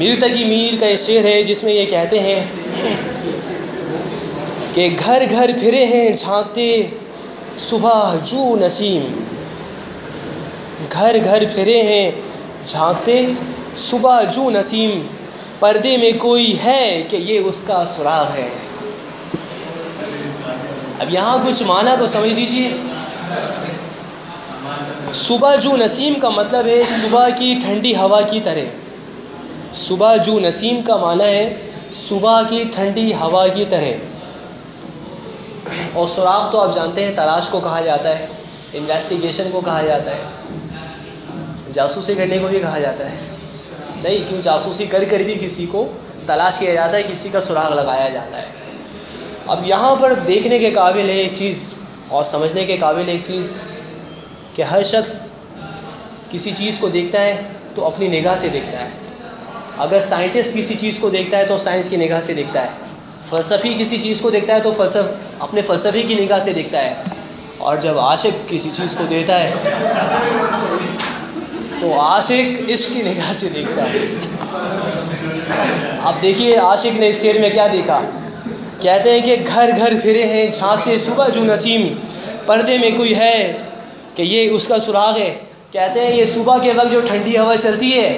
मीर तकी मीर का ये शेर है, जिसमें ये कहते हैं कि घर घर फिरे हैं, झांकते सुबह जू नसीम। घर घर फिरे हैं, झांकते सुबह जू नसीम। पर्दे में कोई है कि ये उसका सुराग है? अब यहाँ कुछ माना को समझ लीजिए। सुबह जू नसीम का मतलब है सुबह की ठंडी हवा की तरह। सुबह जो नसीम का माना है, सुबह की ठंडी हवा की तरह। और सुराख तो आप जानते हैं, तलाश को कहा जाता है इन्वेस्टिगेशन को कहा जाता है। जासूसी करने को भी कहा जाता है। सही, क्यों जासूसी कर कर भी किसी को तलाश किया जाता है, किसी का सुराग लगाया जाता है। अब यहाँ पर देखने के काबिल है एक चीज़, और समझने के काबिल एक चीज़, कि हर शख्स किसी चीज़ को देखता है तो अपनी निगाह से देखता है। अगर साइंटिस्ट किसी चीज़ को देखता है तो साइंस की निगाह से देखता है। फ़लसफ़ी किसी चीज़ को देखता है तो फ़लसफ़, अपने फ़लसफ़े की निगाह से देखता है। और जब आशिक किसी चीज़ को देता है तो आशिक इश्क की निगाह से देखता है। अब देखिए, आशिक ने इस शेर में क्या देखा? कहते हैं कि घर घर फिरे हैं, झांकते सुबह जो नसीम। पर्दे में कोई है कि ये उसका सुराग है। कहते हैं, ये सुबह के वक्त जो ठंडी हवा चलती है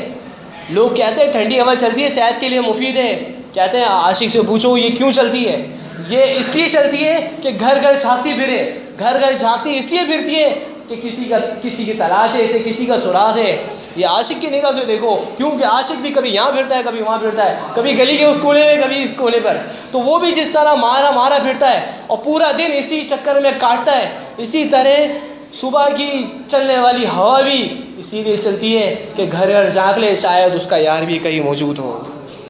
लोग कहते हैं, ठंडी हवा चलती है, सेहत के लिए मुफीद है। कहते हैं, आशिक से पूछो, ये क्यों चलती है? ये इसलिए चलती है कि घर घर झाँकती फिरे। घर घर झाँकती इसलिए फिरती है कि किसी का, किसी की तलाश है, इसे किसी का सुराग है। ये आशिक की निगाह से देखो, क्योंकि आशिक भी कभी यहाँ फिरता है, कभी वहाँ फिरता है, कभी गली के उस कोने में, कभी इस कोने पर। तो वो भी जिस तरह मारा मारा फिरता है और पूरा दिन इसी चक्कर में काटता है। इसी तरह सुबह की चलने वाली हवा भी इसीलिए चलती है कि घर घर जाग ले, शायद उसका यार भी कहीं मौजूद हो।